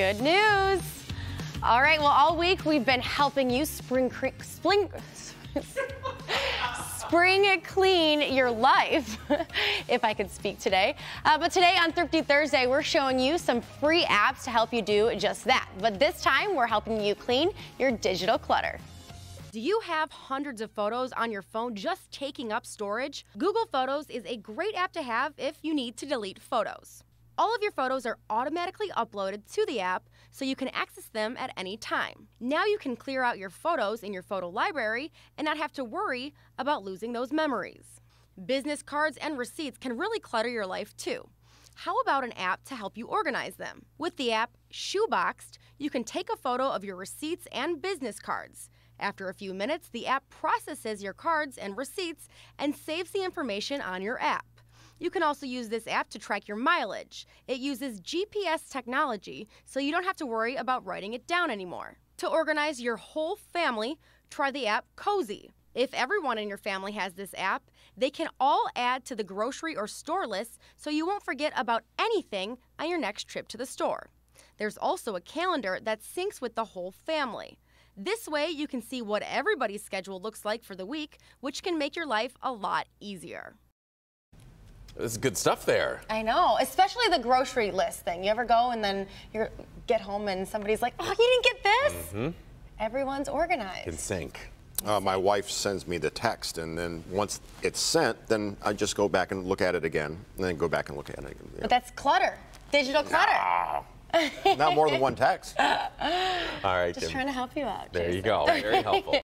Good news. All right, well, all week we've been helping you spring, spring, spring clean your life, if I could speak today. Uh, but today on Thrifty Thursday, we're showing you some free apps to help you do just that. But this time, we're helping you clean your digital clutter. Do you have hundreds of photos on your phone just taking up storage? Google Photos is a great app to have if you need to delete photos. All of your photos are automatically uploaded to the app so you can access them at any time. Now you can clear out your photos in your photo library and not have to worry about losing those memories. Business cards and receipts can really clutter your life too. How about an app to help you organize them? With the app Shoeboxed, you can take a photo of your receipts and business cards. After a few minutes, the app processes your cards and receipts and saves the information on your app. You can also use this app to track your mileage. It uses GPS technology, so you don't have to worry about writing it down anymore. To organize your whole family, try the app Cozi. If everyone in your family has this app, they can all add to the grocery or store list so you won't forget about anything on your next trip to the store. There's also a calendar that syncs with the whole family. This way, you can see what everybody's schedule looks like for the week, which can make your life a lot easier. This is good stuff there. I know, especially the grocery list thing. You ever go and then you get home and somebody's like, oh, you didn't get this? Mm -hmm. Everyone's organized. In sync. Uh, my wife sends me the text, and then once it's sent, then I just go back and look at it again, and then go back and look at it again. Yeah. But that's clutter, digital clutter. No. Not more than one text. All right, Just Tim. trying to help you out. There Jason. you go. Very helpful.